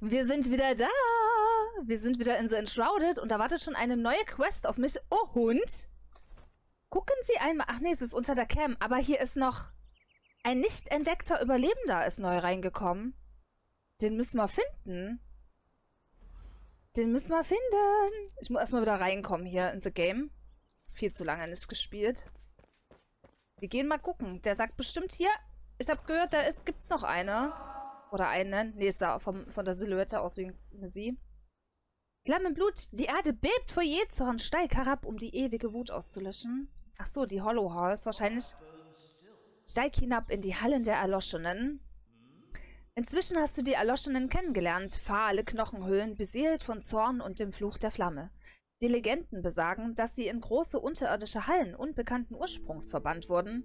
Wir sind wieder da. Wir sind wieder in The Enshrouded und da wartet schon eine neue Quest auf mich. Oh, Hund. Gucken Sie einmal. Ach nee, es ist unter der Cam. Aber hier ist noch ein nicht entdeckter Überlebender ist neu reingekommen. Den müssen wir finden. Den müssen wir finden. Ich muss erstmal wieder reinkommen hier in The Game. Viel zu lange nicht gespielt. Wir gehen mal gucken. Der sagt bestimmt hier. Ich habe gehört, da gibt es noch eine. Oder einen. Nee, es sah vom, von der Silhouette aus wie eine Sie. Flammenblut, die Erde bebt vor Jezorn, steig herab, um die ewige Wut auszulöschen. Ach so, die Hollow Halls wahrscheinlich. Steig hinab in die Hallen der Erloschenen. Inzwischen hast du die Erloschenen kennengelernt, fahle Knochenhüllen, beseelt von Zorn und dem Fluch der Flamme. Die Legenden besagen, dass sie in große unterirdische Hallen unbekannten Ursprungs verbannt wurden.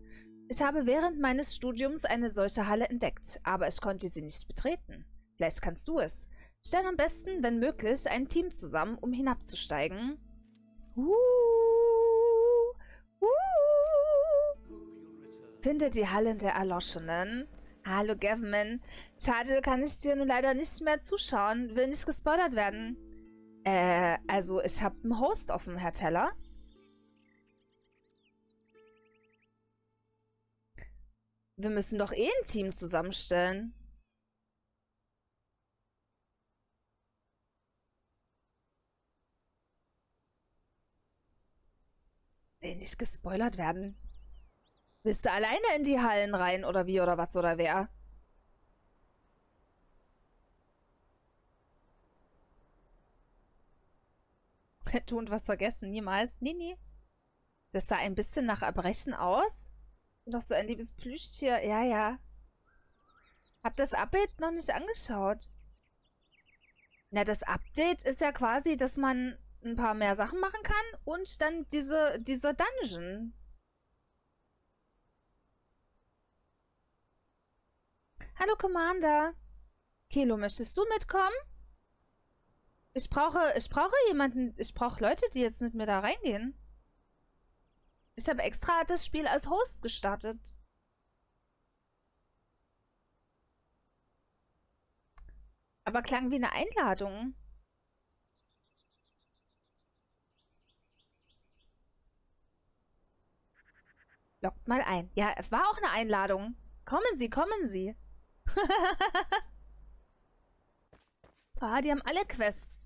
Ich habe während meines Studiums eine solche Halle entdeckt, aber ich konnte sie nicht betreten. Vielleicht kannst du es. Stell am besten, wenn möglich, ein Team zusammen, um hinabzusteigen. Uh, uh. Finde die Hallen der Erloschenen. Hallo Gavman. Schade, kann ich dir nun leider nicht mehr zuschauen. Will nicht gespoilert werden. Äh, also ich habe einen Host offen, Herr Teller. Wir müssen doch eh ein Team zusammenstellen. Will nicht gespoilert werden. Willst du alleine in die Hallen rein oder wie oder was oder wer? Tu und was vergessen, niemals. Nee, nee. Das sah ein bisschen nach Erbrechen aus. Doch so ein liebes Plüschtier. Ja, ja. Hab das Update noch nicht angeschaut. Na, das Update ist ja quasi, dass man ein paar mehr Sachen machen kann und dann diese, diese Dungeon. Hallo Commander. Kilo, möchtest du mitkommen? Ich brauche, ich brauche jemanden, ich brauche Leute, die jetzt mit mir da reingehen. Ich habe extra das Spiel als Host gestartet. Aber klang wie eine Einladung. Lockt mal ein. Ja, es war auch eine Einladung. Kommen Sie, kommen Sie. ah, die haben alle Quests.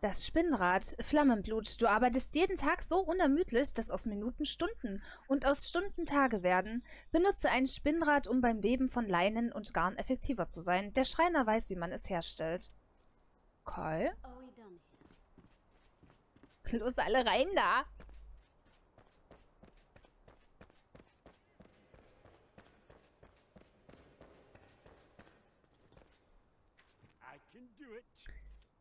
Das Spinnrad, Flammenblut, du arbeitest jeden Tag so unermüdlich, dass aus Minuten Stunden und aus Stunden Tage werden. Benutze ein Spinnrad, um beim Weben von Leinen und Garn effektiver zu sein. Der Schreiner weiß, wie man es herstellt. Okay. Los, alle rein da!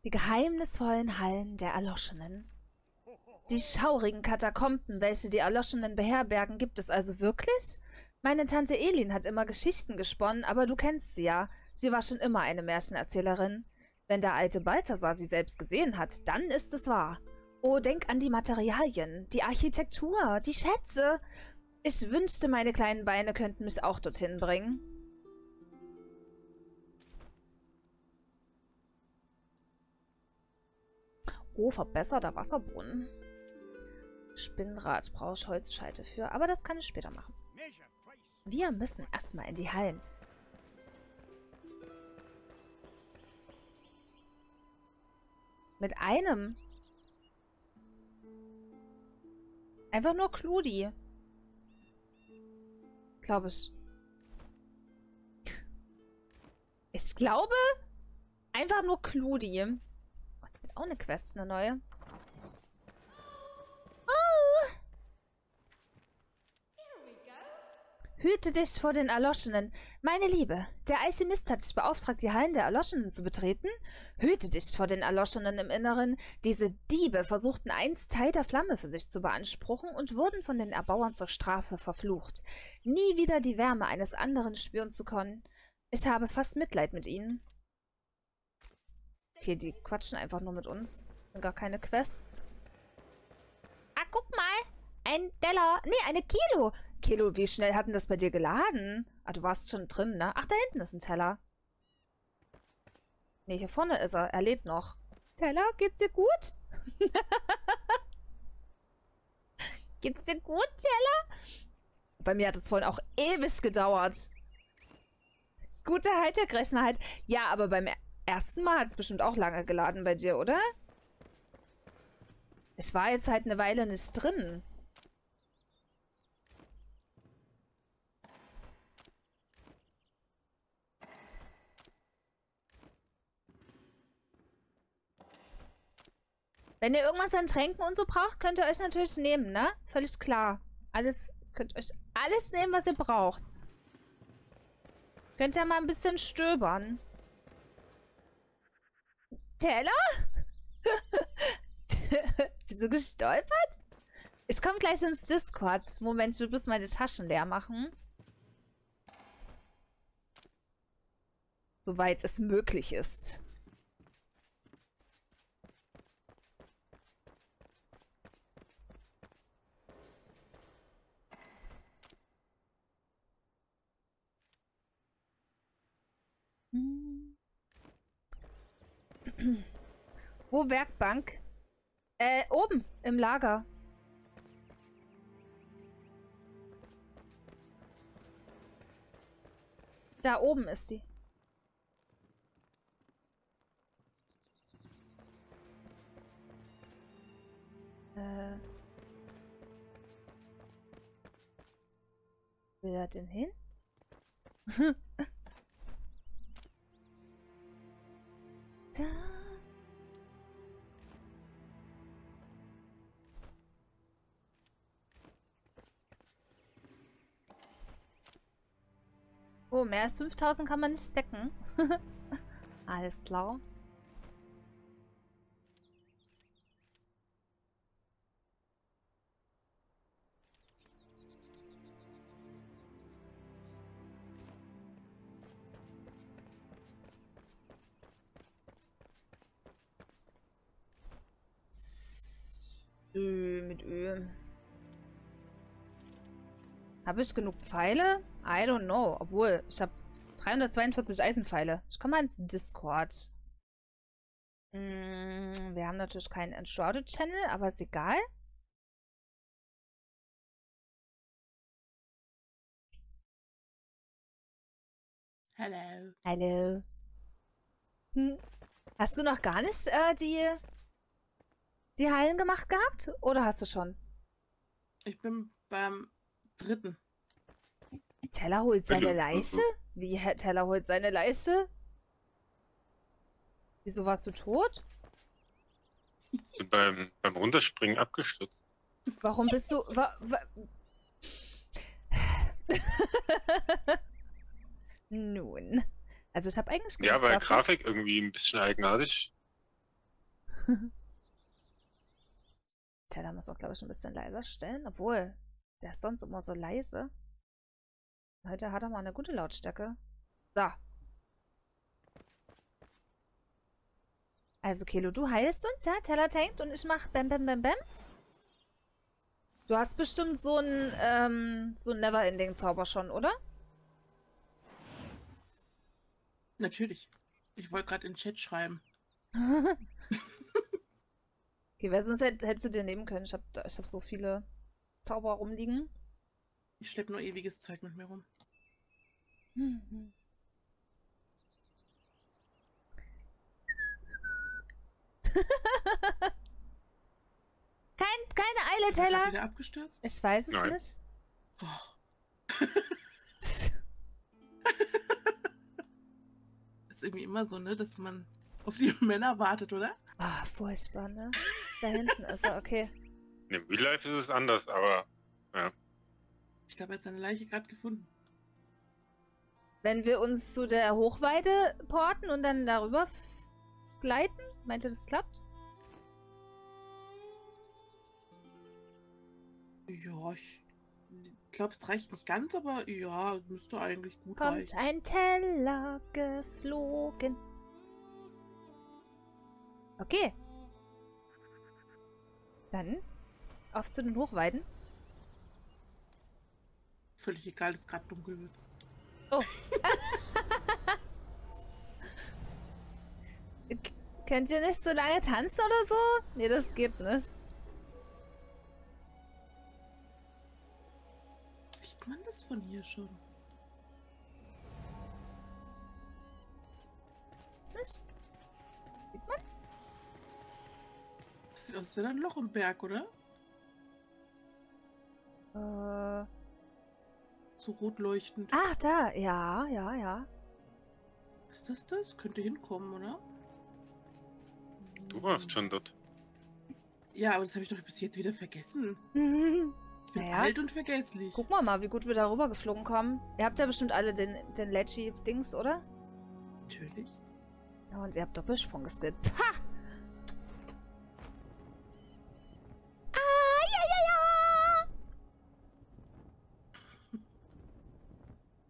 Die geheimnisvollen Hallen der Erloschenen. Die schaurigen Katakomben, welche die Erloschenen beherbergen, gibt es also wirklich? Meine Tante Elin hat immer Geschichten gesponnen, aber du kennst sie ja. Sie war schon immer eine Märchenerzählerin. Wenn der alte Balthasar sie selbst gesehen hat, dann ist es wahr. Oh, denk an die Materialien, die Architektur, die Schätze. Ich wünschte, meine kleinen Beine könnten mich auch dorthin bringen. Oh, verbesserter Wasserbrunnen. Spinnrad brauche ich Holzscheite für, aber das kann ich später machen. Wir müssen erstmal in die Hallen. Mit einem. Einfach nur Kludi. Glaube ich. Ich glaube, einfach nur Kludi auch eine Quest, eine neue. Oh! Hüte dich vor den Erloschenen. Meine Liebe, der Alchemist hat dich beauftragt, die Hallen der Erloschenen zu betreten. Hüte dich vor den Erloschenen im Inneren. Diese Diebe versuchten einst Teil der Flamme für sich zu beanspruchen und wurden von den Erbauern zur Strafe verflucht. Nie wieder die Wärme eines anderen spüren zu können. Ich habe fast Mitleid mit ihnen. Okay, die quatschen einfach nur mit uns. Und gar keine Quests. Ah, guck mal. Ein Teller. Nee, eine Kilo. Kilo, wie schnell hatten das bei dir geladen? Ah, du warst schon drin, ne? Ach, da hinten ist ein Teller. Nee, hier vorne ist er. Er lebt noch. Teller, geht's dir gut? geht's dir gut, Teller? Bei mir hat es vorhin auch ewig gedauert. Gute Hightech-Rechner halt. Ja, aber beim ersten Mal hat es bestimmt auch lange geladen bei dir, oder? Ich war jetzt halt eine Weile nicht drin. Wenn ihr irgendwas an Tränken und so braucht, könnt ihr euch natürlich nehmen, ne? Völlig klar. Alles, könnt euch alles nehmen, was ihr braucht. Könnt ihr mal ein bisschen stöbern. Teller? Wieso gestolpert? Ich komme gleich ins Discord. Moment, ich will bloß meine Taschen leer machen. Soweit es möglich ist. Wo Werkbank? Äh, oben im Lager. Da oben ist sie. Äh. Will er denn hin? da. Mehr als 5000 kann man nicht stacken. Alles klar. Habe ich genug Pfeile? I don't know. Obwohl, ich habe 342 Eisenpfeile. Ich komme mal ins Discord. Mm, wir haben natürlich keinen Enshrouded Channel, aber ist egal. Hallo. Hallo. Hm. Hast du noch gar nicht äh, die, die Heilen gemacht gehabt? Oder hast du schon? Ich bin beim dritten. Teller holt seine Leiche? Wie, Teller holt seine Leiche? Wieso warst du tot? beim, beim Runterspringen abgestürzt. Warum bist du... Wa, wa Nun. Also ich habe eigentlich... Ja, weil Grafik irgendwie ein bisschen eigenartig. Teller muss auch, glaube ich, ein bisschen leiser stellen. Obwohl, der ist sonst immer so leise. Heute hat er mal eine gute Lautstärke. So. Also, Kelo, du heilst uns, ja? Teller tankt und ich mach Bam Bam Bam Bam. Du hast bestimmt so ein, ähm, so ein Never-Ending-Zauber schon, oder? Natürlich. Ich wollte gerade in den Chat schreiben. okay, weil sonst hättest du dir nehmen können. Ich habe ich hab so viele Zauber rumliegen. Ich schleppe nur ewiges Zeug mit mir rum. Kein, keine Eile, Teller. wieder abgestürzt? Ich weiß es Nein. nicht. Oh. ist irgendwie immer so, ne, dass man auf die Männer wartet, oder? Ah, furchtbar, ne? Da hinten ist er, okay. In Real Life ist es anders, aber Ich glaube, er hat seine Leiche gerade gefunden. Wenn wir uns zu der Hochweide porten und dann darüber gleiten, meint ihr, das klappt? Ja, ich glaube, es reicht nicht ganz, aber ja, müsste eigentlich gut Kommt reichen. ein Teller geflogen. Okay. Dann auf zu den Hochweiden. Völlig egal, dass es gerade dunkel wird. Oh. Könnt ihr nicht so lange tanzen oder so? Nee, das geht nicht. Sieht man das von hier schon? Ist nicht? Das sieht aus, da ein Loch im Berg, oder? Äh, So rot leuchtend. ach, da. Ja, ja, ja. Ist das das? Könnte hinkommen, oder? Du warst schon dort. Ja, aber das habe ich doch bis jetzt wieder vergessen. Mhm. Ich bin Naja. alt und vergesslich. Gucken wir mal, wie gut wir da rüber geflogen kommen. Ihr habt ja bestimmt alle den, den Leggy-Dings, oder? Natürlich. Ja, und ihr habt Doppelsprung geskillt. Ha!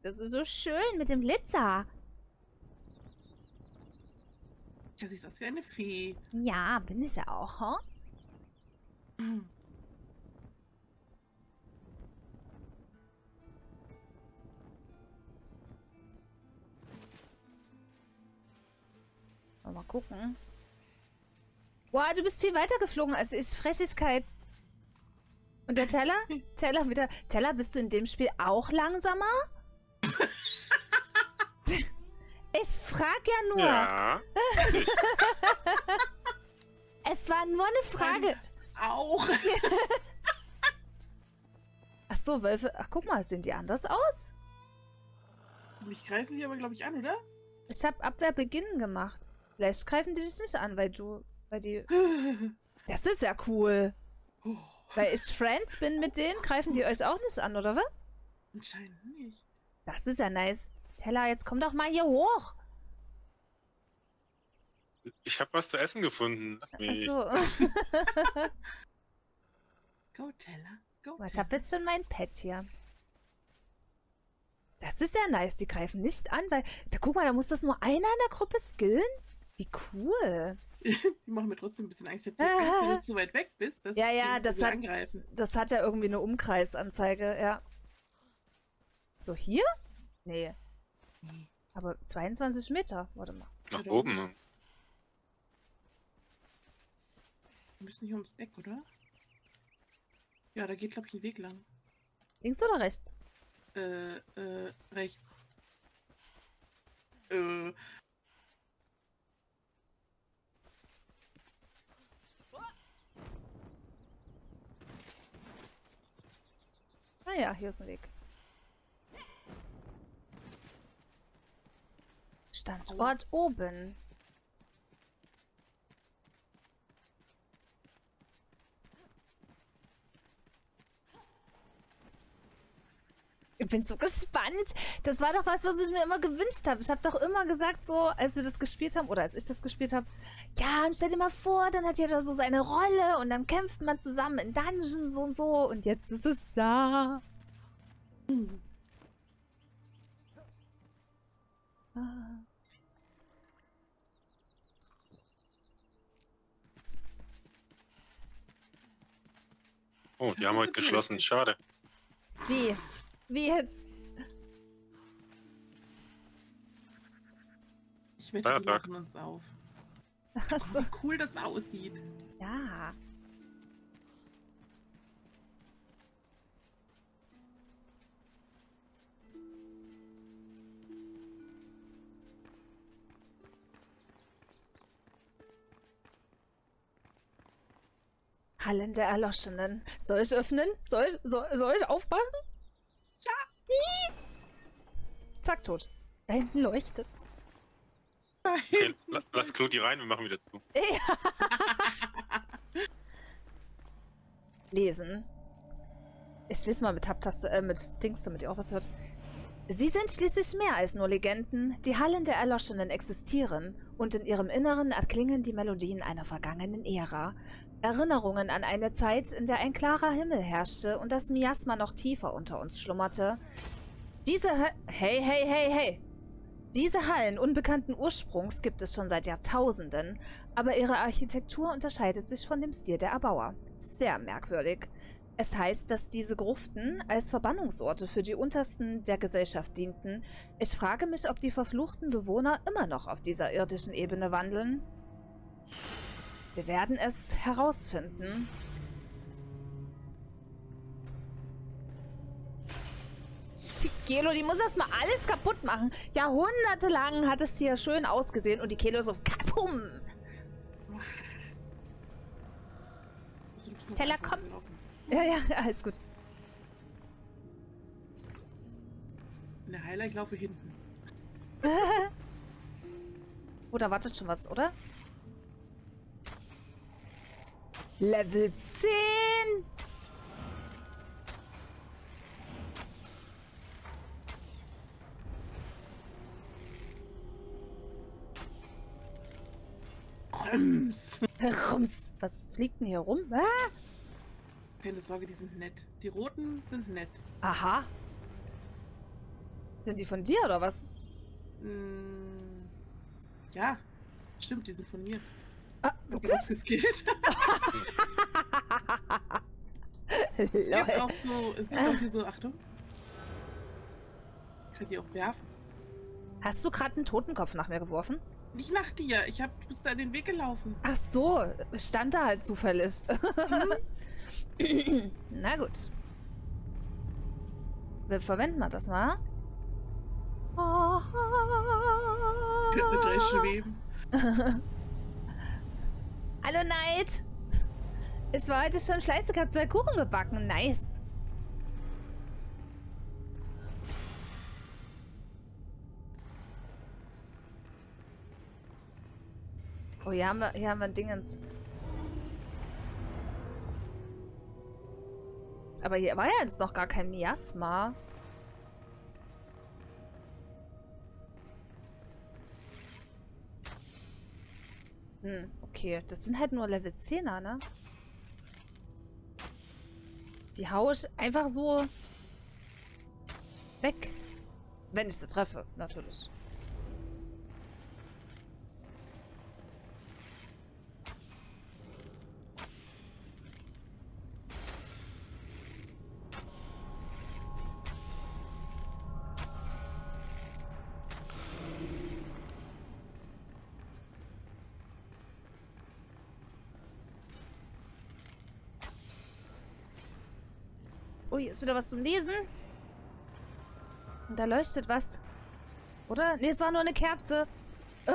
Das ist so schön mit dem Glitzer. Ja, sieht aus wie eine Fee. Ja, bin ich ja auch, hm? Mal gucken. Boah, du bist viel weiter geflogen als ich. Frechigkeit. Und der Teller? Teller wieder. Teller, bist du in dem Spiel auch langsamer? ich frag ja nur. Ja. Es war nur eine Frage. Auch. Ach so, Wölfe. Ach, guck mal, sehen die anders aus? Mich greifen die aber, glaube ich, an, oder? Ich habe Abwehr beginnen gemacht. Vielleicht greifen die dich nicht an, weil du, weil die. Das ist ja cool. Oh, Weil ich Friends bin mit denen, greifen die euch auch nicht an, oder was? anscheinend nicht. Das ist ja nice. Teller, jetzt komm doch mal hier hoch. Ich habe was zu essen gefunden. Ach so. Go, Teller. Go. Ich habe jetzt schon mein Pet hier. Das ist ja nice. Die greifen nicht an, weil. Da guck mal, da muss das nur einer in der Gruppe skillen. Wie cool. Die machen mir trotzdem ein bisschen Angst. Ich Angst, wenn du zu weit weg bist, dass Ja, ja, das hat- angreifen. Das hat ja irgendwie eine Umkreisanzeige, ja. So, hier? Nee. Nee. Aber 22 Meter. Warte mal. Nach Oder? oben. Wir müssen hier ums Eck, oder? Ja, da geht, glaube ich, ein Weg lang. Links oder rechts? Äh, äh, rechts. Äh, Ah ja, hier ist ein Weg. Standort oben. Ich bin so gespannt. Das war doch was, was ich mir immer gewünscht habe. Ich habe doch immer gesagt, so, als wir das gespielt haben, oder als ich das gespielt habe, ja, und stell dir mal vor, dann hat jeder so seine Rolle und dann kämpft man zusammen in Dungeons und so und jetzt ist es da. Ah. Oh, die haben heute geschlossen. Schade. Wie? Wie jetzt? ich wette, die Feiertag. machen uns auf. Achso. Wie cool das aussieht. Ja. Hallen der Erloschenen. Soll ich öffnen? Soll ich, soll, soll ich aufmachen? Ja. Zack, tot. Da hinten leuchtet's. Okay, la- lass Claudi rein, wir machen wieder zu. Ja. Lesen. Ich lese mal mit Tab-Taste, äh, mit Dings, damit ihr auch was hört. Sie sind schließlich mehr als nur Legenden. Die Hallen der Erloschenen existieren und in ihrem Inneren erklingen die Melodien einer vergangenen Ära. Erinnerungen an eine Zeit, in der ein klarer Himmel herrschte und das Miasma noch tiefer unter uns schlummerte. Diese Hö Hey, hey, hey, hey! Diese Hallen unbekannten Ursprungs gibt es schon seit Jahrtausenden, aber ihre Architektur unterscheidet sich von dem Stil der Erbauer. Sehr merkwürdig. Es heißt, dass diese Gruften als Verbannungsorte für die Untersten der Gesellschaft dienten. Ich frage mich, ob die verfluchten Bewohner immer noch auf dieser irdischen Ebene wandeln. Wir werden es herausfinden. Die Kelo, die muss erstmal alles kaputt machen. Jahrhundertelang hat es hier schön ausgesehen und die Kelo so kapum. Teller, komm. Ja, ja, alles gut. In der Heiler, ich laufe hinten. Oh, da wartet schon was, oder? Level 10! Rums. Rums. Was fliegt denn hier rum? Ah! Keine Sorge, die sind nett. Die roten sind nett. Aha. Sind die von dir oder was? Mm, ja, stimmt, die sind von mir. Ah, Hab ich was geskillt. Es gibt auch so, es gibt auch hier so, Achtung. Ich kann die auch werfen. Hast du gerade einen Totenkopf nach mir geworfen? Nicht nach dir, ich hab, du bist da den Weg gelaufen. Ach so, stand da halt zufällig. Na gut. Wir verwenden wir das mal. Könnte mit drei schweben. Hallo Neid. Ich war heute schon fleißig, hab zwei Kuchen gebacken. Nice. Oh, hier haben wir, hier haben wir ein Dingens. Aber hier war ja jetzt noch gar kein Miasma. Hm, okay. Das sind halt nur Level 10er, ne? Die hau ich einfach so weg. Wenn ich sie treffe, natürlich. Hier ist wieder was zum Lesen. Und da leuchtet was. Oder? Nee, es war nur eine Kerze.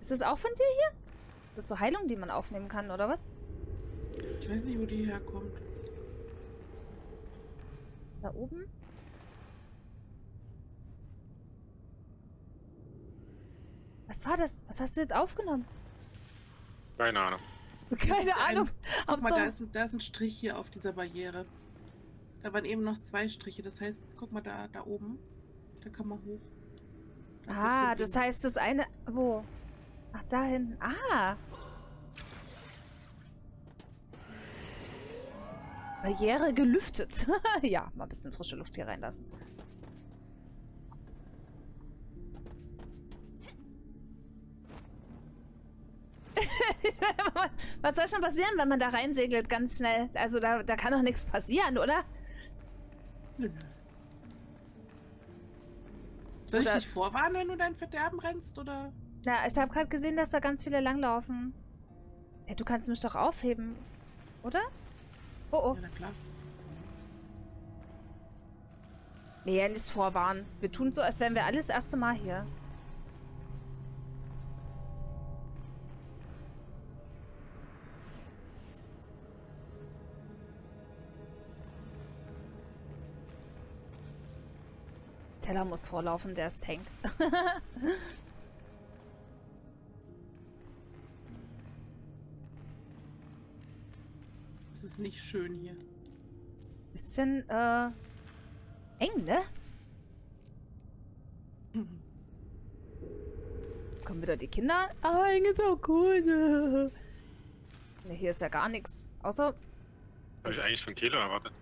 Ist das auch von dir hier? Das ist so Heilung, die man aufnehmen kann, oder was? Ich weiß nicht, wo die herkommt. Da oben? Was war das? Was hast du jetzt aufgenommen? Keine Ahnung. Keine ein- Ahnung. Guck mal, da ist, ein- da ist ein Strich hier auf dieser Barriere. Da waren eben noch zwei Striche. Das heißt, guck mal da, da oben. Da kann man hoch. Da so Ah, ein das heißt, das eine. Wo? Ach, da hinten. Ah! Barriere gelüftet. ja, mal ein bisschen frische Luft hier reinlassen. Was soll schon passieren, wenn man da reinsegelt ganz schnell? Also da, da kann doch nichts passieren, oder? Nö, nö. Soll ich Oder- dich vorwarnen, wenn du dein Verderben rennst, oder? Na, ich habe gerade gesehen, dass da ganz viele langlaufen. Ja, du kannst mich doch aufheben, oder? Oh, oh. Ja, na klar. Nee, nicht vorwarnen. Wir tun so, als wären wir alles das erste Mal hier. Teller muss vorlaufen, der ist Tank. Es ist nicht schön hier. Bisschen, äh, eng, ne? Jetzt kommen wieder die Kinder. Ah, eng ist auch gut. Ne, hier ist ja gar nichts. Außer. Habe ich eigentlich von Kilo erwartet.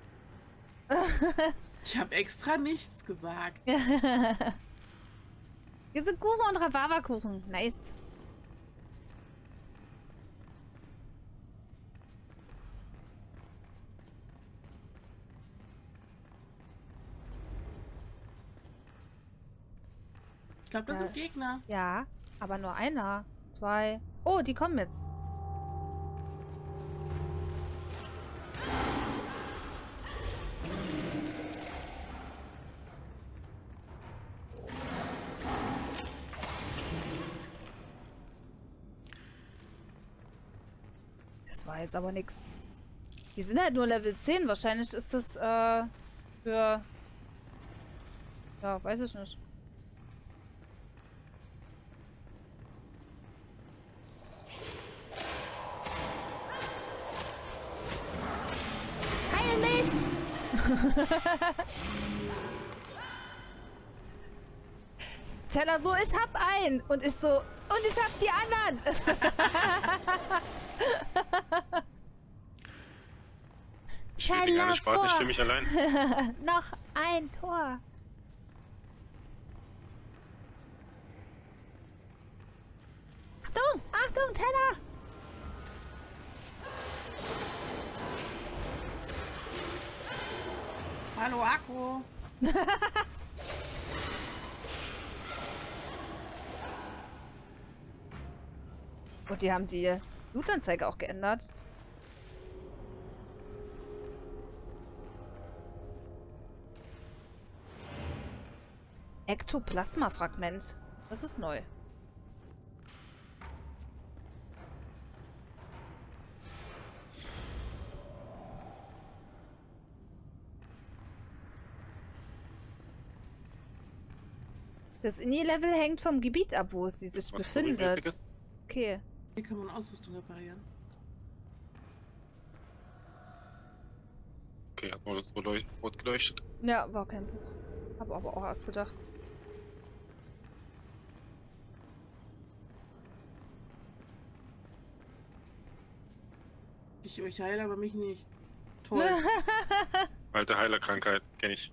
Ich habe extra nichts gesagt. Hier sind Kuchen und Rhabarberkuchen. Nice. Ich glaube, das ja. sind Gegner. Ja, aber nur einer. Zwei. Oh, die kommen jetzt. War jetzt aber nix. Die sind halt nur Level 10. Wahrscheinlich ist das äh, für... Ja, weiß ich nicht. Heil mich! Teller so, ich hab einen. Und ich so, und ich hab die anderen. Ich will gar nicht warten, ich stimme mich allein. Noch ein Tor. Achtung, Achtung, Teller. Hallo, Akku. Und die haben die Blutanzeige auch geändert. Ektoplasma-Fragment. Das ist neu. Das Ini-Level hängt vom Gebiet ab, wo es sich Was befindet. Okay. Hier kann man Ausrüstung reparieren. Okay, hat man das rot geleuchtet. Ja, war kein Buch. Hab aber auch erst gedacht. Ich euch heile, aber mich nicht. Toll. Alte Heilerkrankheit, kenne ich.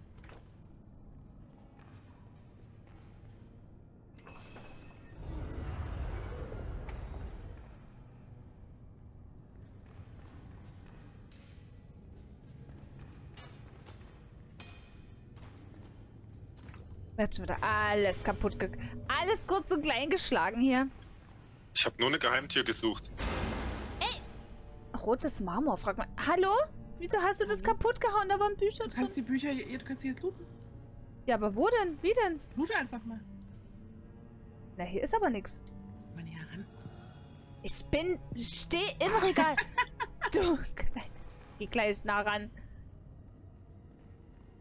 Wird schon wieder alles kaputt. Alles kurz und klein geschlagen hier. Ich habe nur eine Geheimtür gesucht. Rotes Marmor, frag mal. Hallo? Wieso hast du das kaputt gehauen? Da waren Bücher Du drin. kannst die Bücher, hier- du kannst sie jetzt looten. Ja, aber wo denn? Wie denn? Loote einfach mal. Na, hier ist aber nichts. Mal näher ran. Ich bin... Steh im Regal. du... Geh gleich nah ran.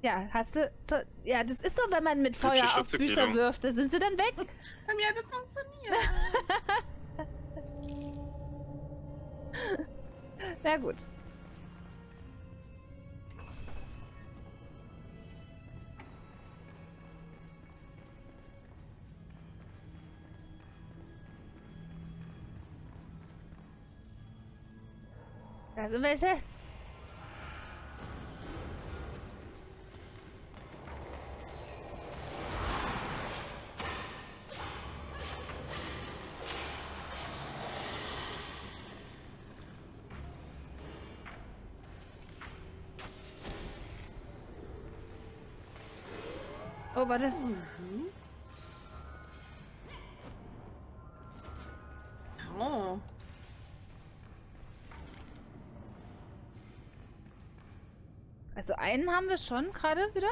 Ja, hast du... So, ja, das ist so, wenn man mit Feuer auf Bücher wirft. Da sind sie dann weg. Bei mir hat das funktioniert. Na gut. Da sind welche. Warte. Mhm. Oh. Also einen haben wir schon gerade wieder.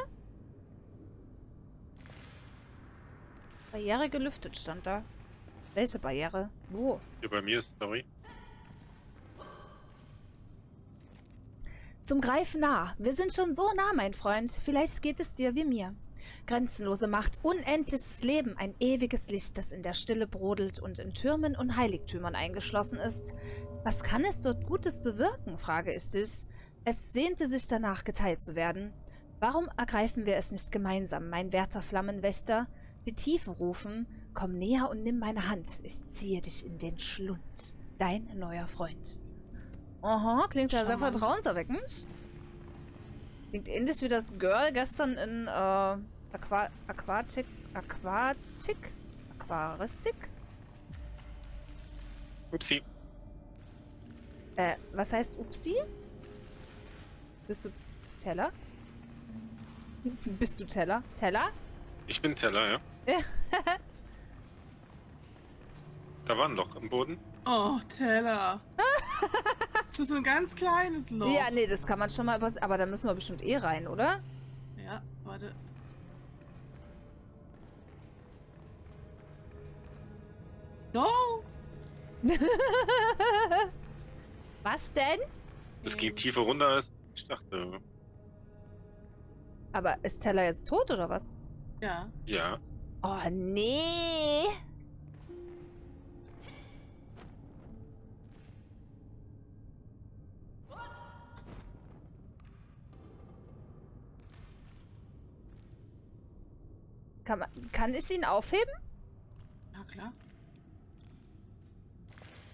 Barriere gelüftet stand da. Welche Barriere? Wo? Hier bei mir ist, sorry. Zum Greifen nah. Wir sind schon so nah, mein Freund. Vielleicht geht es dir wie mir. Grenzenlose Macht, unendliches Leben, ein ewiges Licht, das in der Stille brodelt und in Türmen und Heiligtümern eingeschlossen ist. Was kann es dort Gutes bewirken, frage ich dich. Es sehnte sich danach, geteilt zu werden. Warum ergreifen wir es nicht gemeinsam, mein werter Flammenwächter? Die Tiefen rufen, komm näher und nimm meine Hand. Ich ziehe dich in den Schlund. Dein neuer Freund. Aha, klingt ja sehr vertrauenserweckend. Klingt ähnlich wie das Girl gestern in äh, Aqua Aquatik. Aquatik? Aquaristik? Upsi. Äh, was heißt Upsi? Bist du Teller? Bist du Teller? Teller? Ich bin Teller, ja. Da war ein Loch im Boden. Oh, Teller. das ist ein ganz kleines Loch. Ja, nee, das kann man schon mal übers... Aber da müssen wir bestimmt eh rein, oder? Ja, warte. No! Was denn? Es ging tiefer runter als ich dachte. Aber ist Teller jetzt tot, oder was? Ja. Ja. Oh, nee. Kann, man, kann ich ihn aufheben? Ja, klar.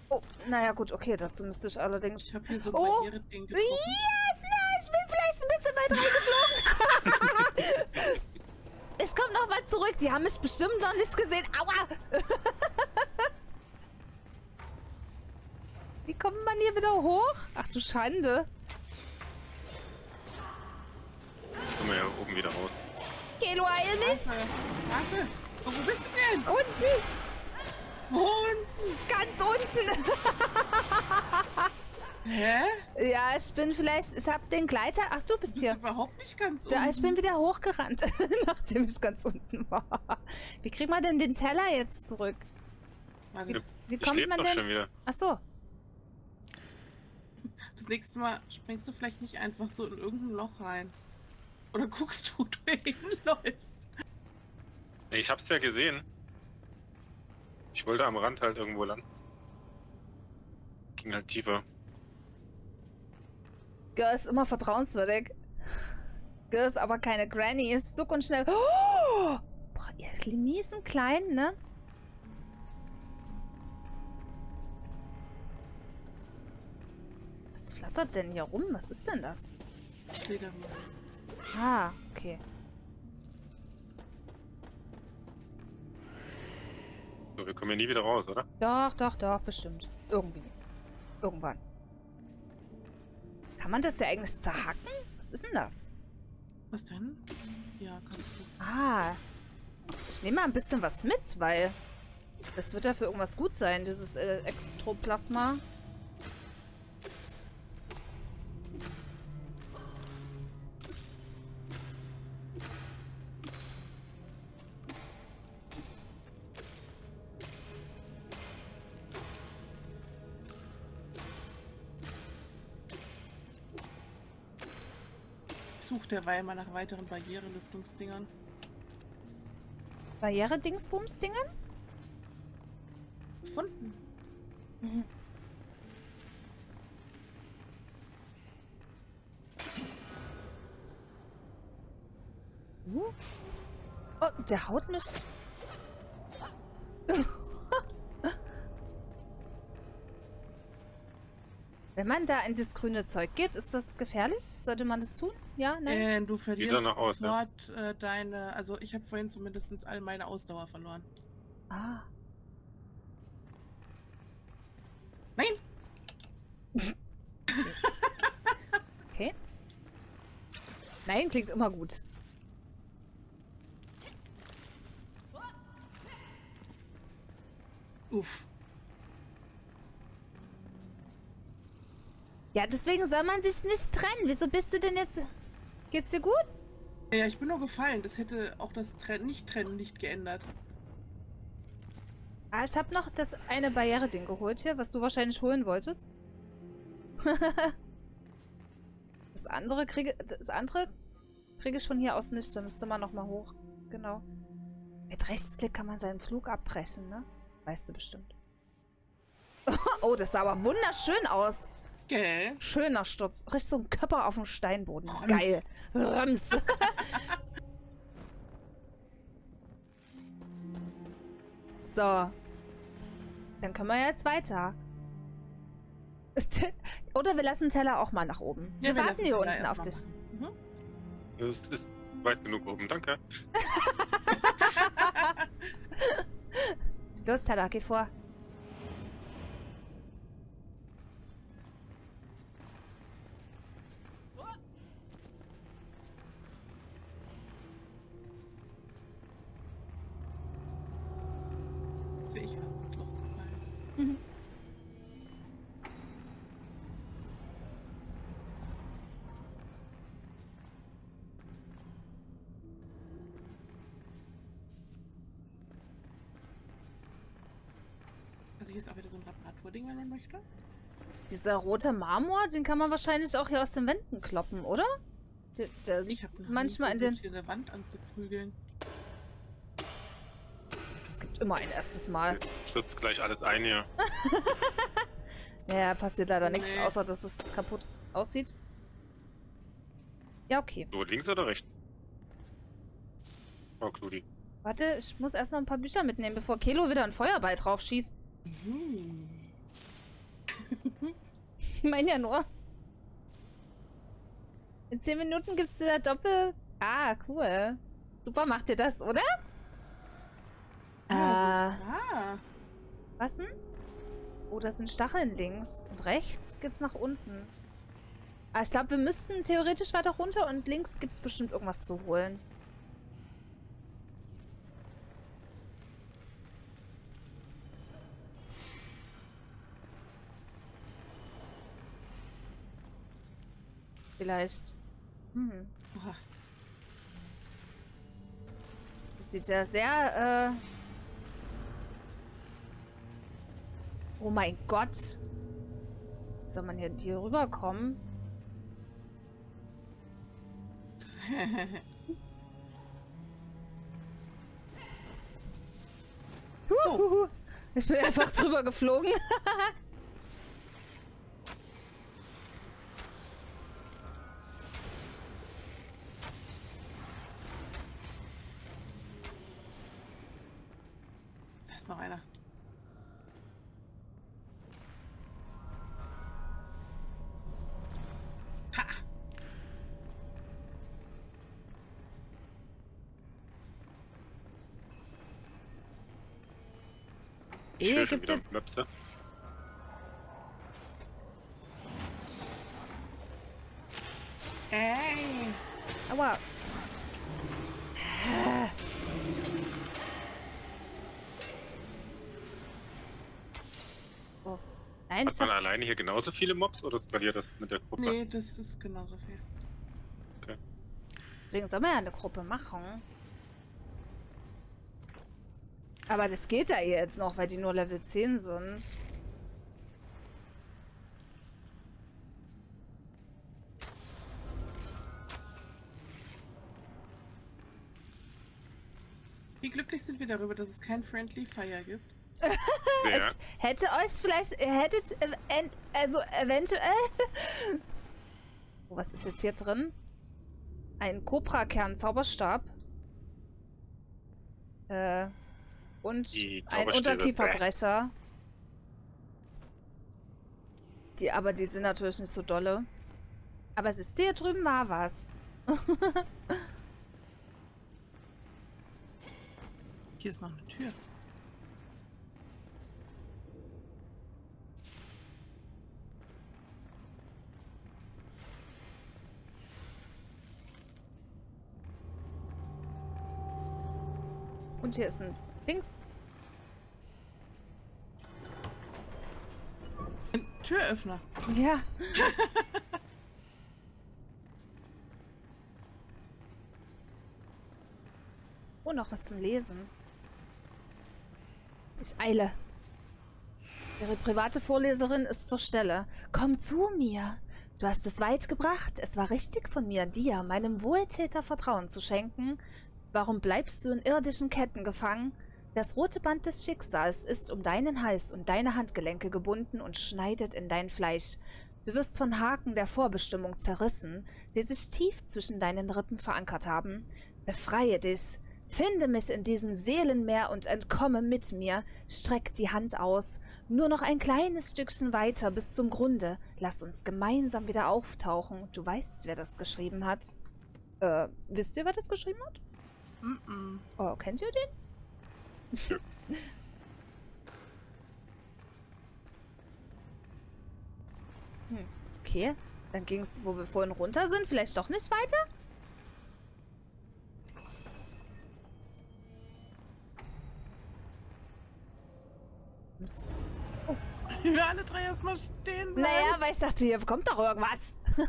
Oh, naja gut, okay, dazu müsste ich allerdings... Ich habe hier so ein Oh. Barriere-Ding getroffen. Yes, nein, ich bin vielleicht ein bisschen weit reingeflogen. ich komme nochmal zurück. Die haben mich bestimmt noch nicht gesehen. Aua! Wie kommt man hier wieder hoch? Ach du Schande. Kommen wir ja oben wieder raus. Geh, du heil mich. Warte, warte. Oh, wo bist du denn? Unten, Wo unten? ganz unten. Hä? ja, ich bin vielleicht... Ich habe den Gleiter... Ach, du Du bist bist hier. überhaupt nicht ganz Ja, unten. ich bin wieder hochgerannt, nachdem ich ganz unten war. Wie kriegt man denn den Teller jetzt zurück? Warte, Wie Ich kommt man doch denn... schon wieder. Ach so. das nächste Mal springst du vielleicht nicht einfach so in irgendein Loch rein. Oder guckst, wo du hinläufst. Ich hab's ja gesehen. Ich wollte am Rand halt irgendwo landen. Ging halt tiefer. Girl ist immer vertrauenswürdig. Girl ist aber keine Granny, ist zuck und schnell. Oh! Boah, ihr miesen klein, ne? Was flattert denn hier rum? Was ist denn das? Fledermaus. Ah, okay. So, wir kommen ja nie wieder raus, oder? Doch, doch, doch, bestimmt. Irgendwie. Irgendwann. Kann man das ja eigentlich zerhacken? Was ist denn das? Was denn? Ja, kannst du. Ah. Ich nehme mal ein bisschen was mit, weil das wird ja für irgendwas gut sein, dieses äh, Elektroplasma. Derweil mal nach weiteren Barrierelüftungsdingern. Barriere-Dingsbums-Dingern? Gefunden. Mhm. Uh. Oh, der haut mich. Wenn man da in das grüne Zeug geht, ist das gefährlich? Sollte man das tun? Ja? Nein? Äh, du verlierst noch aus, sofort äh, deine. Also, ich habe vorhin zumindest all meine Ausdauer verloren. Ah. Nein! Okay. Nein, klingt immer gut. Uff. Ja, deswegen soll man sich nicht trennen. Wieso bist du denn jetzt... Geht's dir gut? Ja, ich bin nur gefallen. Das hätte auch das Tren Nicht-Trennen nicht geändert. Ah, ich habe noch das eine Barriere-Ding geholt hier, was du wahrscheinlich holen wolltest. das andere kriege... Das andere kriege ich von hier aus nicht. Da müsste man nochmal hoch. Genau. Mit Rechtsklick kann man seinen Flug abbrechen, ne? Weißt du bestimmt. oh, das sah aber wunderschön aus. Gell? Schöner Sturz. Richtig so ein Körper auf dem Steinboden. Rums. Geil. Rums. so. Dann können wir jetzt weiter. Oder wir lassen Teller auch mal nach oben. wir, wir warten hier unten auf dich. machen. Das ist weit genug oben, danke. Los, Teller, geh vor. Wenn man möchte. Dieser rote Marmor, den kann man wahrscheinlich auch hier aus den Wänden kloppen, oder? Der, der Ich liegt habe manchmal in den... hier eine Wand anzuprügeln. Es gibt immer ein erstes Mal. Stürzt gleich alles ein hier. Naja, passiert leider nichts, Nee. außer dass es kaputt aussieht. Ja, okay. So, links oder rechts? Oh, Kludi. Warte, ich muss erst noch ein paar Bücher mitnehmen, bevor Kelo wieder einen Feuerball drauf schießt. Mhm. Ich meine ja nur. In 10 Minuten gibt's wieder Doppel... Ah, cool. Super macht ihr das, oder? Ah, ah. Was denn? Oh, das sind Stacheln links. Und rechts geht's nach unten. Ah, ich glaube, wir müssten theoretisch weiter runter und links gibt's bestimmt irgendwas zu holen. Vielleicht. Hm. Oha. Das sieht ja sehr, äh... Oh mein Gott. Soll man hier, hier rüberkommen? Huhuhu. Ich bin einfach drüber geflogen. Ich höre schon gibt's wieder jetzt- Möpse. Ey! Aua. Oh. Nein, Hat man hab, alleine hier genauso viele Mobs oder ist bei dir das mit der Gruppe? Nee, das ist genauso viel. deswegen soll man ja eine Gruppe machen. Aber das geht ja jetzt noch, weil die nur Level 10 sind. Wie glücklich sind wir darüber, dass es kein Friendly Fire gibt? Sehr. Ich hätte euch vielleicht, hättet, äh, also eventuell. oh, was ist jetzt hier drin? Ein Cobra-Kern-Zauberstab. Äh, und Die ein Unterkieferbrecher. Die, aber die sind natürlich nicht so dolle. Aber es ist hier drüben war was. Hier ist noch eine Tür. Und hier ist ein Dings. Ein Türöffner. Ja. oh, noch was zum Lesen. Ich eile. Ihre private Vorleserin ist zur Stelle. Komm zu mir. Du hast es weit gebracht. Es war richtig von mir, dir, meinem Wohltäter, Vertrauen zu schenken. Warum bleibst du in irdischen Ketten gefangen? Das rote Band des Schicksals ist um deinen Hals und deine Handgelenke gebunden und schneidet in dein Fleisch. Du wirst von Haken der Vorbestimmung zerrissen, die sich tief zwischen deinen Rippen verankert haben. Befreie dich. Finde mich in diesem Seelenmeer und entkomme mit mir. Streck die Hand aus. Nur noch ein kleines Stückchen weiter bis zum Grunde. Lass uns gemeinsam wieder auftauchen. Du weißt, wer das geschrieben hat. Äh, wisst ihr, wer das geschrieben hat? Mm -mm. Oh, kennt ihr den? Ja. hm, okay. Dann ging es, wo wir vorhin runter sind, vielleicht doch nicht weiter? Wie wir alle drei erstmal stehen bleiben. Naja, weil ich dachte, hier kommt doch irgendwas.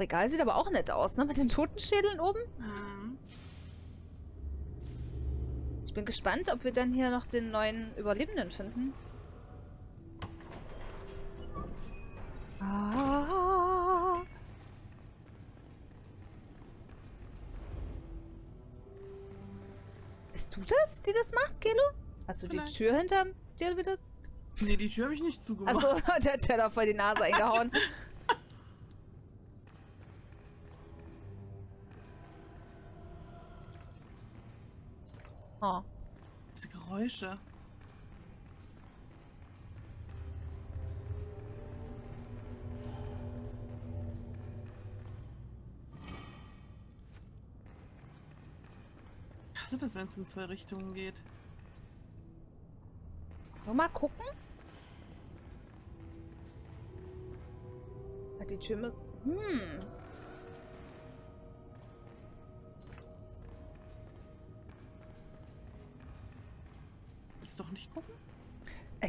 Das Regal sieht aber auch nett aus, ne? Mit den Totenschädeln oben. Mhm. Ich bin gespannt, ob wir dann hier noch den neuen Überlebenden finden. Ah. Bist du das, die das macht, Kelo? Hast du Vielleicht. die Tür hinter dir wieder? Nee, die Tür habe ich nicht zugemacht. Achso, der hat ja da voll die Nase eingehauen. Oh. Diese Geräusche. Ich hasse das, wenn es in zwei Richtungen geht. Nur mal gucken. Hat die Tür mit... Hm.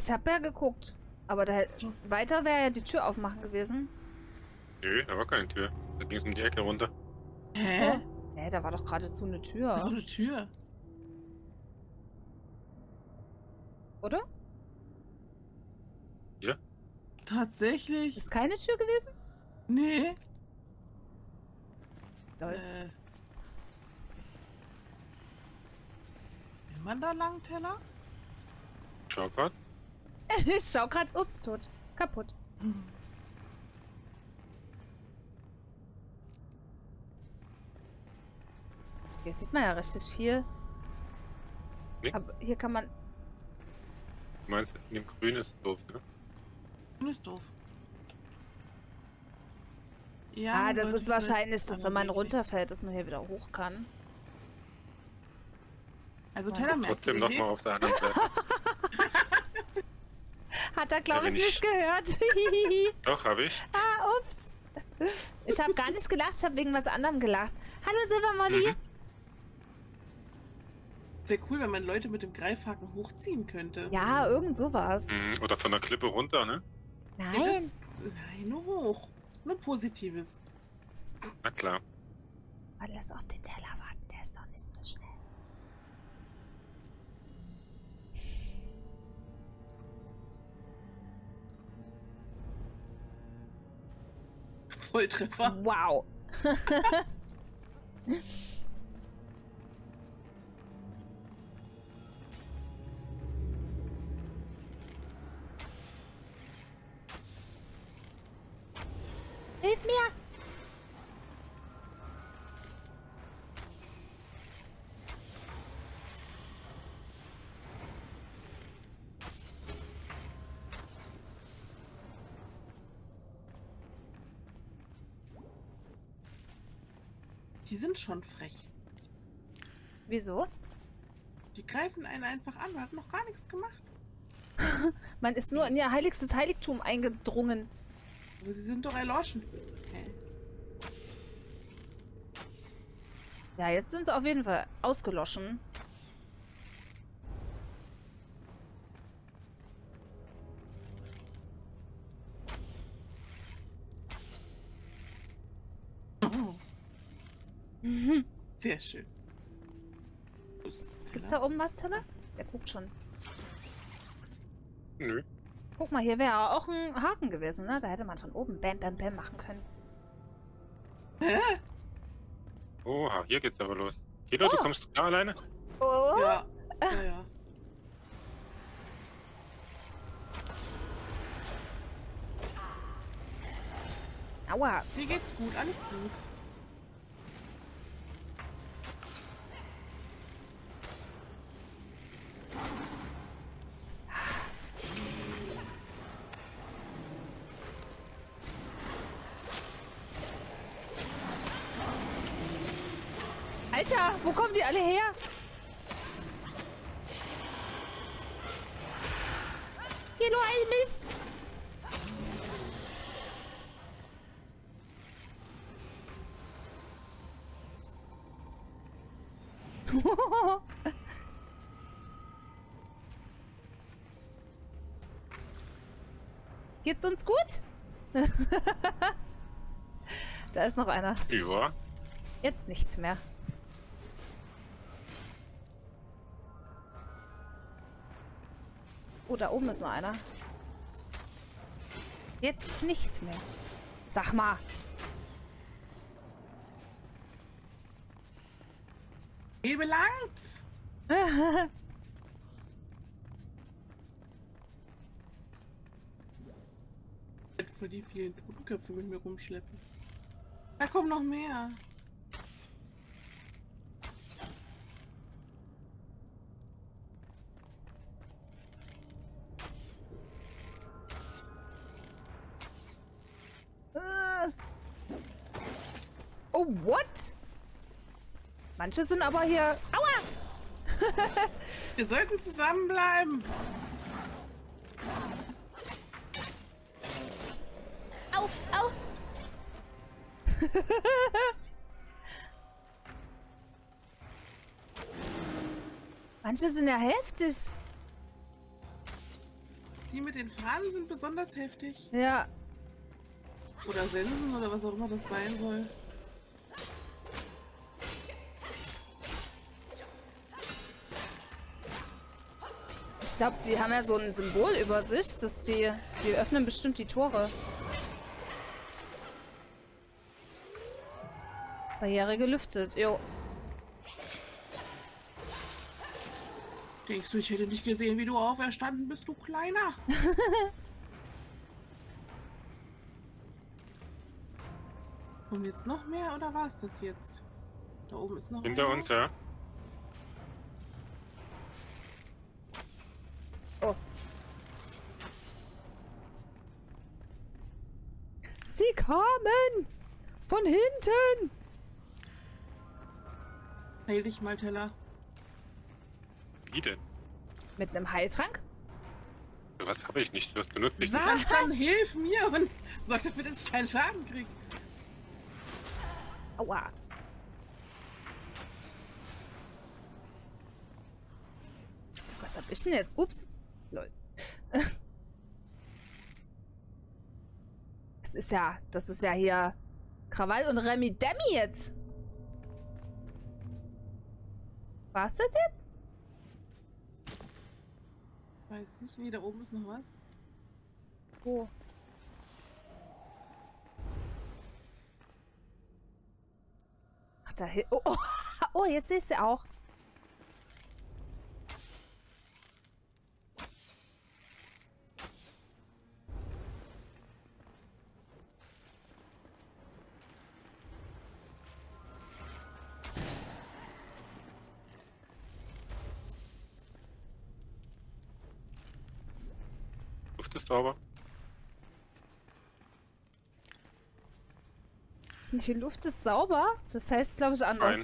Ich habe ja geguckt. Aber da, So. weiter wäre ja die Tür aufmachen gewesen. Nö, da war keine Tür. Da ging es um die Ecke runter. Hä? Hä, da war doch geradezu eine Tür. Das ist doch eine Tür. Oder? Tatsächlich? Ist keine Tür gewesen? Nee. Lol. Äh. Will man da lang, Teller? Schau grad. ich schau grad, ups, tot. Kaputt. Hier sieht man ja richtig viel. Nee. Aber hier kann man... Du meinst, in dem Grün ist doof, ne? Das ist doof. Ja, ah, das ist vielleicht wahrscheinlich, dass wenn man runterfällt, dass man hier wieder hoch kann. Also Teller merkt Trotzdem nochmal auf der anderen Seite. Hat er, glaube Ja, ich, nicht ich- gehört. Doch, habe ich. ah, ups. Ich habe gar nicht gelacht, ich habe wegen was anderem gelacht. Hallo Silbermolly. Mhm. Wäre cool, wenn man Leute mit dem Greifhaken hochziehen könnte. Ja, irgend sowas. Mhm, Oder von der Klippe runter, ne? Ja, Nein. das, nein, nur hoch. Nur Positives. Na klar. Alles auf den Teller Volltreffer. Wow. Hilf mir! Sind schon frech. Wieso? Die greifen einen einfach an. Man hat noch gar nichts gemacht. Man ist nur in ihr heiligstes Heiligtum eingedrungen. Aber sie sind doch erloschen. Okay. Ja, jetzt sind sie auf jeden Fall ausgeloschen. Sehr schön. Gibt's da oben was, Teller? Der guckt schon. Nö. Guck mal, hier wäre auch ein Haken gewesen, ne? Da hätte man von oben Bam, Bam, Bam machen können. Hä? Oha, hier geht's aber los. Kilo, du Oh. kommst klar alleine? Oh! Ja, ja, ja. Aua! Mir geht's gut, alles gut. Geht's uns gut? da ist noch einer. Ja. Jetzt nicht mehr. Oh, da oben ist noch einer. Jetzt nicht mehr. Sag mal. Wie belangt's? Ich werde voll die vielen Totenköpfe mit mir rumschleppen. Da kommen noch mehr. Äh. oh, what? Manche sind aber hier... Aua! Wir sollten zusammenbleiben. Manche sind ja heftig. Die mit den Fahnen sind besonders heftig. Ja. Oder Sensen oder was auch immer das sein soll. Ich glaube, die haben ja so ein Symbol über sich, dass die, die öffnen bestimmt die Tore. Barriere gelüftet, jo. Denkst du, ich hätte nicht gesehen, wie du auferstanden bist, du Kleiner? Kommen jetzt noch mehr oder war es das jetzt? Da oben ist noch Hinter einer. uns, ja. Oh. Sie kamen! Von hinten! Heil dich mal, Teller. Wie denn? Mit einem Heiltrank? Was habe ich nicht? Was benutze ich Was? nicht? Dann, hilf mir und sorg dafür, dass ich keinen Schaden krieg. Aua. Was hab ich denn jetzt? Ups. Lol. Das ist ja, das ist ja hier Krawall und Remi Demi jetzt. War's das jetzt? Weiß nicht. Nee, da oben ist noch was. Wo? Ach, da hin. Oh, oh. oh, jetzt siehst du auch. Die Luft ist sauber. Das heißt, glaube ich, anders.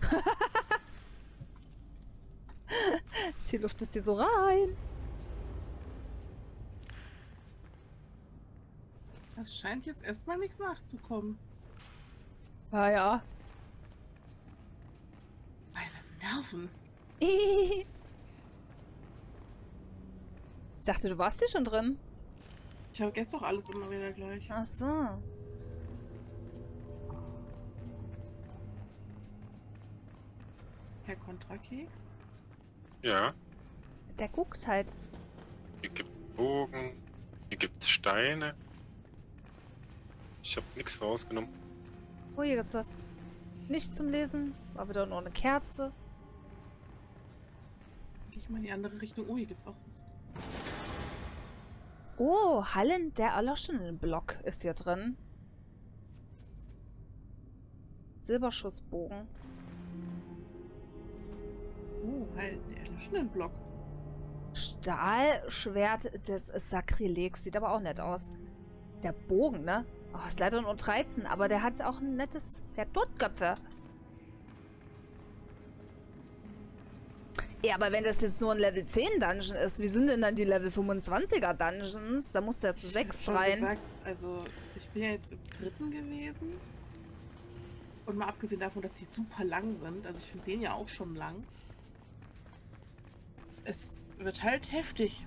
Nein. Die Luft ist hier so rein. Das scheint jetzt erstmal nichts nachzukommen. Ja, ja. Meine Nerven. ich dachte, du warst hier schon drin. Ich vergesse doch alles immer wieder gleich. Ach so. Kontrakeks? Ja. Der guckt halt. Hier gibt Bogen. Hier gibt's Steine. Ich habe nichts rausgenommen. Oh, hier gibt's was. Nicht zum Lesen. War wieder nur eine Kerze. Geh ich mal in die andere Richtung. Oh, hier gibt's auch was. Oh, Hallen der erloschenen Block ist hier drin. Silberschussbogen. Halt, der erloschenen Block. Stahlschwert des Sakrilegs. Sieht aber auch nett aus. Der Bogen, ne? Oh, ist leider nur 13, aber der hat auch ein nettes... Der hat Totköpfe. Ja, aber wenn das jetzt nur ein Level 10 Dungeon ist, wie sind denn dann die Level 25er Dungeons? Da musst du ja zu 6 Schon rein. Gesagt, also ich bin ja jetzt im dritten gewesen. Und mal abgesehen davon, dass die super lang sind, also ich finde den ja auch schon lang. Es wird halt heftig.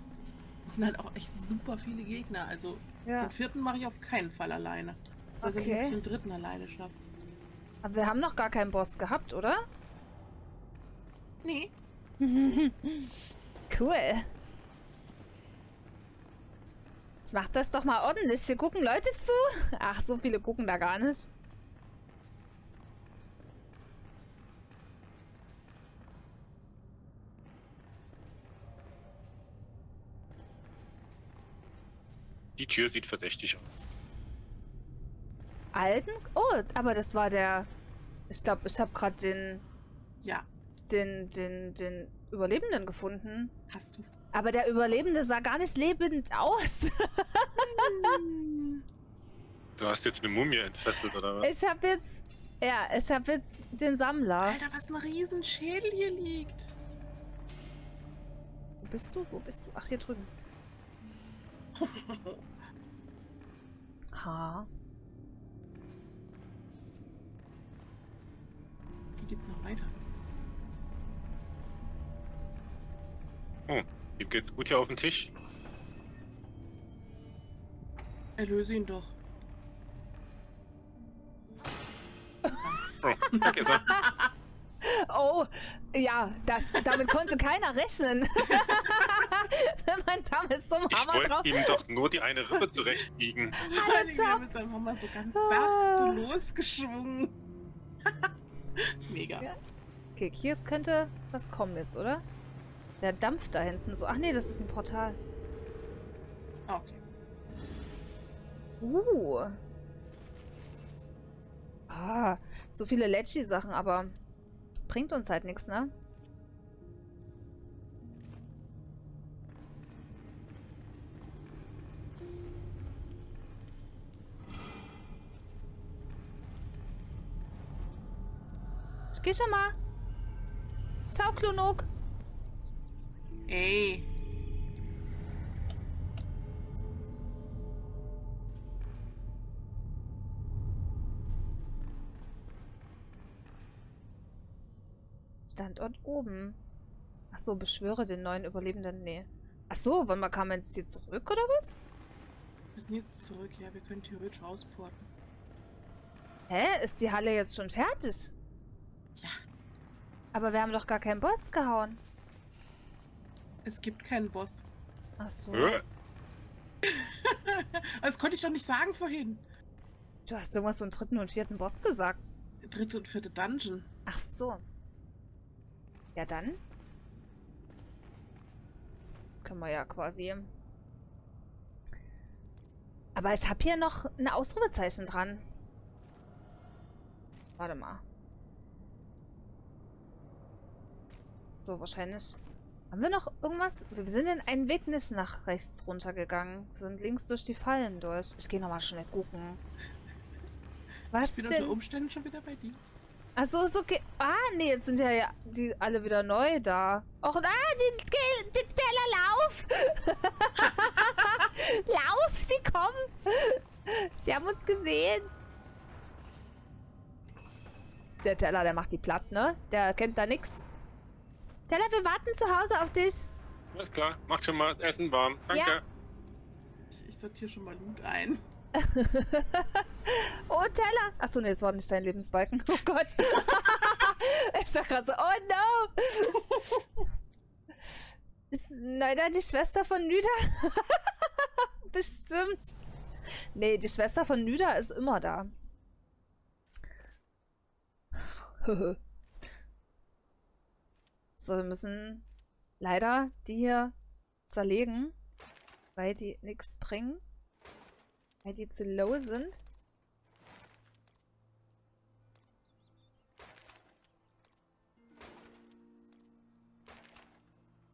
Es sind halt auch echt super viele Gegner. Also Ja. den vierten mache ich auf keinen Fall alleine. Also Okay. ich den dritten alleine schaffe. Aber wir haben noch gar keinen Boss gehabt, oder? Nee. cool. Jetzt macht das doch mal ordentlich. Hier gucken Leute zu. Ach, so viele gucken da gar nicht. Die Tür sieht verdächtig aus. Alten? Oh, aber das war der... Ich glaube, ich habe gerade den, Ja, den, den, den Überlebenden gefunden. hast du. Aber der Überlebende sah gar nicht lebend aus. Du hast jetzt eine Mumie entfesselt, oder was? Ich habe jetzt... Ja, ich habe jetzt den Sammler. Alter, was ein riesen Schädel hier liegt. Wo bist du? Wo bist du? Ach, hier drüben. Ha. Wie geht's noch weiter? Ihm geht's gut hier auf dem Tisch. Erlöse ihn doch. Oh, weg ist er. Oh, ja, das, damit konnte keiner rechnen. Wenn man damals so einen Ich Hammer wollte drauf... ihm doch nur die eine Rippe zurechtbiegen. Vor allem, wir haben einfach mal so ganz Ah. sachte losgeschwungen. Mega. Ja. Okay, hier könnte was kommen jetzt, oder? Der Dampf da hinten so. Ach nee, das ist ein Portal. Ah, okay. Uh. Ah, so viele Lecci-Sachen, aber bringt uns halt nichts, ne? Geh schon mal. Ciao, Klonok. Ey. Standort oben. Ach so, beschwöre den neuen Überlebenden. Nee. Ach so, wann mal kam man jetzt hier zurück oder was? Wir sind jetzt zurück, ja. Wir können theoretisch rausporten. Hä? Ist die Halle jetzt schon fertig? Ja. Aber wir haben doch gar keinen Boss gehauen. Es gibt keinen Boss. Ach so. Äh, Das konnte ich doch nicht sagen vorhin. Du hast irgendwas von dritten und vierten Boss gesagt. Dritte und vierte Dungeon. Ach so. Ja, dann. Können wir ja quasi. Aber ich habe hier noch ein Ausrufezeichen dran. Warte mal. So, wahrscheinlich. Haben wir noch irgendwas? Wir sind in einen Weg nicht nach rechts runtergegangen. Wir sind links durch die Fallen durch. Ich gehe nochmal schnell gucken. Was Ich bin denn? unter Umständen schon wieder bei dir. Achso, ist okay. Ah, nee, jetzt sind ja, ja die alle wieder neu da. Och, ah, die, die, die Teller, lauf! lauf, sie kommen! Sie haben uns gesehen. Der Teller, der macht die platt, ne? Der kennt da nix. Teller, wir warten zu Hause auf dich. alles klar, macht schon mal das Essen warm. Danke. Ja. Ich, ich sortiere schon mal Loot ein. oh, Teller. Achso, nee, das war nicht dein Lebensbalken. Oh Gott. ich sag gerade so, oh no. Ist Neuda die Schwester von Nüda? Bestimmt. Nee, die Schwester von Nüda ist immer da. So, wir müssen leider die hier zerlegen, weil die nichts bringen. Weil die zu low sind.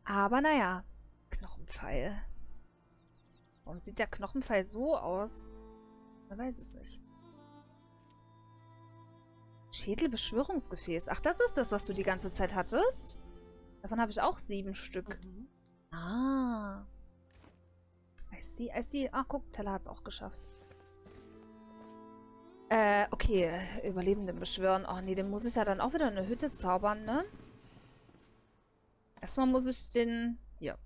Aber naja, Knochenpfeil. Warum sieht der Knochenpfeil so aus? Man weiß es nicht. Schädelbeschwörungsgefäß. Ach, das ist das, was du die ganze Zeit hattest? Davon habe ich auch sieben Stück. Mhm. Ah. I see, I see. Ah, guck, Teller hat es auch geschafft. Äh, okay. Überlebenden beschwören. Oh nee, den muss ich ja dann auch wieder in eine Hütte zaubern, ne? Erstmal muss ich den... Hier.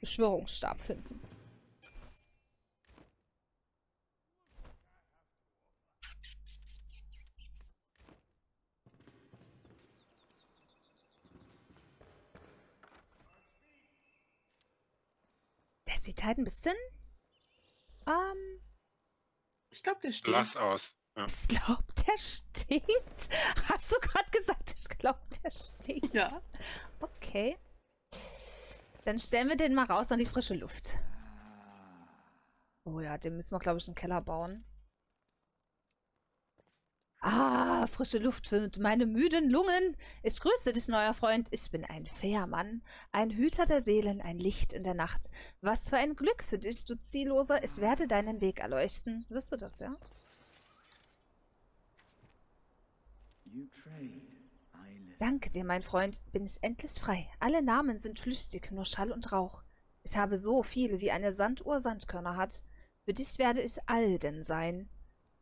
Beschwörungsstab finden. Sieht halt ein bisschen... Ähm, Ich glaube, der steht. Blass aus. Ja. ich glaube, der stinkt. Hast du gerade gesagt, ich glaube, der stinkt? Ja. Okay. Dann stellen wir den mal raus an die frische Luft. Oh ja, den müssen wir, glaube ich, einen Keller bauen. Ah, frische Luft für meine müden Lungen. Ich grüße dich, neuer Freund. Ich bin ein Fährmann, ein Hüter der Seelen, ein Licht in der Nacht. Was für ein Glück für dich, du Zielloser. Ich werde deinen Weg erleuchten. Wirst du das, ja? Danke dir, mein Freund, bin ich endlich frei. Alle Namen sind flüchtig, nur Schall und Rauch. Ich habe so viele, wie eine Sanduhr Sandkörner hat. Für dich werde ich Alden sein.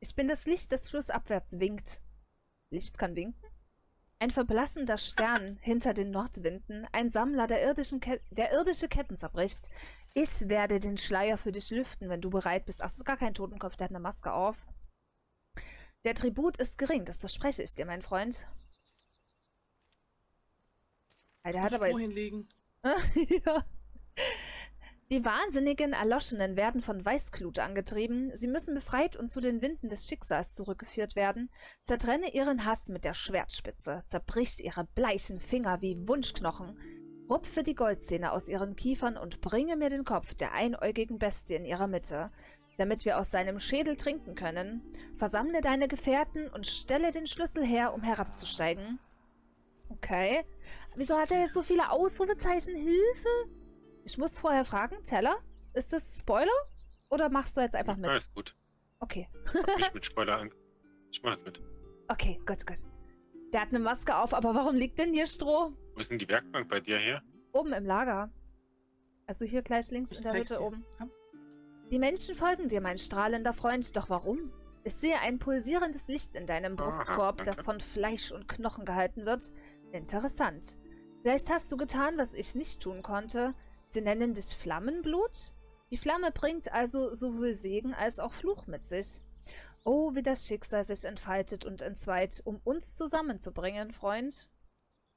Ich bin das Licht, das flussabwärts winkt. Licht kann winken? Ein verblassender Stern hinter den Nordwinden, ein Sammler, der, irdischen Ke der irdische Ketten zerbricht. Ich werde den Schleier für dich lüften, wenn du bereit bist. Ach, das ist gar kein Totenkopf, der hat eine Maske auf. Der Tribut ist gering, das verspreche ich dir, mein Freund. Alter, hat aber jetzt... hinlegen. ja. Die wahnsinnigen Erloschenen werden von Weißglut angetrieben. Sie müssen befreit und zu den Winden des Schicksals zurückgeführt werden. Zertrenne ihren Hass mit der Schwertspitze. Zerbrich ihre bleichen Finger wie Wunschknochen. Rupfe die Goldzähne aus ihren Kiefern und bringe mir den Kopf der einäugigen Bestie in ihrer Mitte, damit wir aus seinem Schädel trinken können. Versammle deine Gefährten und stelle den Schlüssel her, um herabzusteigen. Okay. Wieso hat er jetzt so viele Ausrufezeichen? Hilfe? Ich muss vorher fragen, Teller, ist das Spoiler? Oder machst du jetzt einfach mit? Alles gut. Okay. Hab nicht mit Spoiler an. Ich mach jetzt mit. Okay, gut, gut. Der hat eine Maske auf, aber warum liegt denn hier Stroh? Wo ist denn die Werkbank bei dir her? Oben im Lager. Also hier gleich links Ich in der Hütte dir. oben. Die Menschen folgen dir, mein strahlender Freund. Doch warum? Ich sehe ein pulsierendes Licht in deinem Aha, Brustkorb, das danke. von Fleisch und Knochen gehalten wird. Interessant. Vielleicht hast du getan, was ich nicht tun konnte. Sie nennen dich Flammenblut? Die Flamme bringt also sowohl Segen als auch Fluch mit sich. Oh, wie das Schicksal sich entfaltet und entzweit, um uns zusammenzubringen, Freund.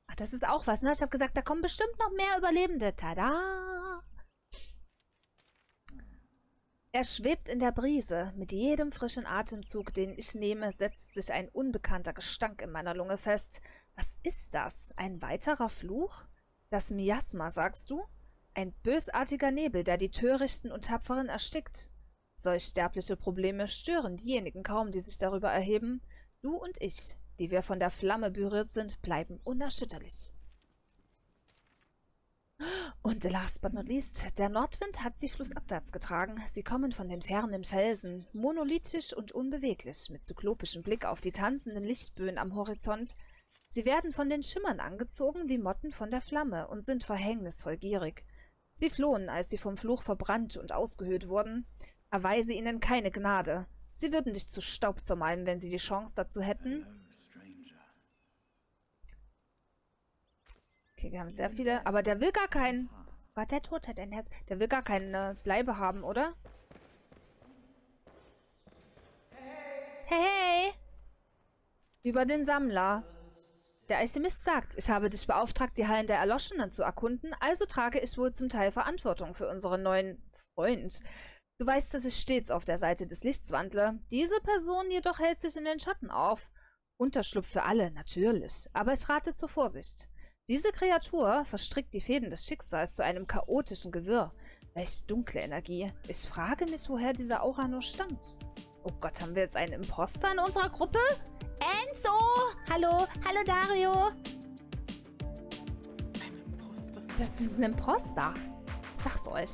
Ach, das ist auch was, ne? Ich habe gesagt, da kommen bestimmt noch mehr Überlebende. Tada! Er schwebt in der Brise. Mit jedem frischen Atemzug, den ich nehme, setzt sich ein unbekannter Gestank in meiner Lunge fest. Was ist das? Ein weiterer Fluch? Das Miasma, sagst du? Ein bösartiger Nebel, der die Törichten und Tapferen erstickt. Solch sterbliche Probleme stören diejenigen kaum, die sich darüber erheben. Du und ich, die wir von der Flamme berührt sind, bleiben unerschütterlich. Und last but not least, der Nordwind hat sie flussabwärts getragen. Sie kommen von den fernen Felsen, monolithisch und unbeweglich, mit zyklopischem Blick auf die tanzenden Lichtböen am Horizont. Sie werden von den Schimmern angezogen wie Motten von der Flamme und sind verhängnisvoll gierig. Sie flohen, als sie vom Fluch verbrannt und ausgehöhlt wurden. Erweise ihnen keine Gnade. Sie würden dich zu Staub zermalmen, wenn sie die Chance dazu hätten. Okay, wir haben sehr viele, aber der will gar keinen. War der tot hat ein Herz. Der will gar keine Bleibe haben, oder? Hey, hey! Über den Sammler. Der Alchemist sagt, ich habe dich beauftragt, die Hallen der Erloschenen zu erkunden, also trage ich wohl zum Teil Verantwortung für unseren neuen Freund. Du weißt, dass ich stets auf der Seite des Lichts wandle. Diese Person jedoch hält sich in den Schatten auf. Unterschlupf für alle, natürlich, aber ich rate zur Vorsicht. Diese Kreatur verstrickt die Fäden des Schicksals zu einem chaotischen Gewirr. Welch dunkle Energie. Ich frage mich, woher diese Aura nur stammt. Oh Gott, haben wir jetzt einen Imposter in unserer Gruppe? Enzo! Hallo, hallo Dario! Ein Imposter. Das ist ein Imposter. Ich sag's euch.